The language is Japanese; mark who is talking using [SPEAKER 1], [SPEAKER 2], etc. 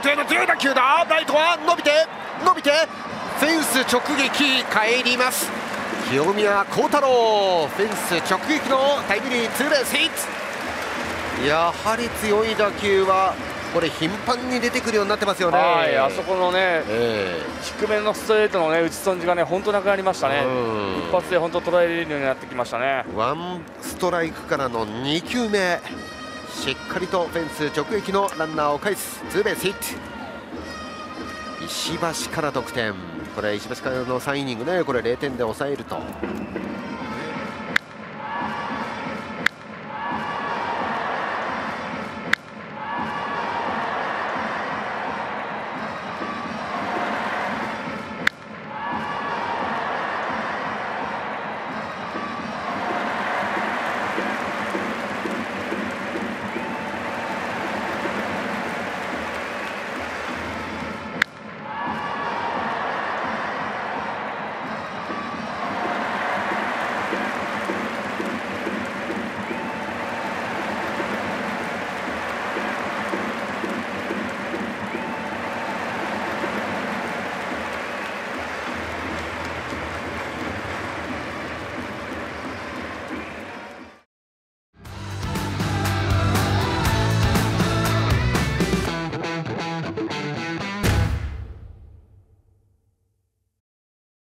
[SPEAKER 1] トへの強い打球だ。ライトは伸びて伸びてフェンス直撃。帰ります。清宮幸太郎フェンス直撃のタイムリーツーベースヒット。やはり強い打球はこれ頻繁に出てくるようになってますよね。
[SPEAKER 2] はいあそこのね、
[SPEAKER 1] え
[SPEAKER 2] 低めのストレートのね打ち損じがね本当なくなりましたね。
[SPEAKER 1] うん。
[SPEAKER 2] 一発で本当捉えれるようになってきましたね。
[SPEAKER 1] ーワンストライクからの2球目しっかりとフェンス直撃のランナーを返すツーベースヒット。石橋から得点。これ石橋からの3イニングね。これ0点で抑えると。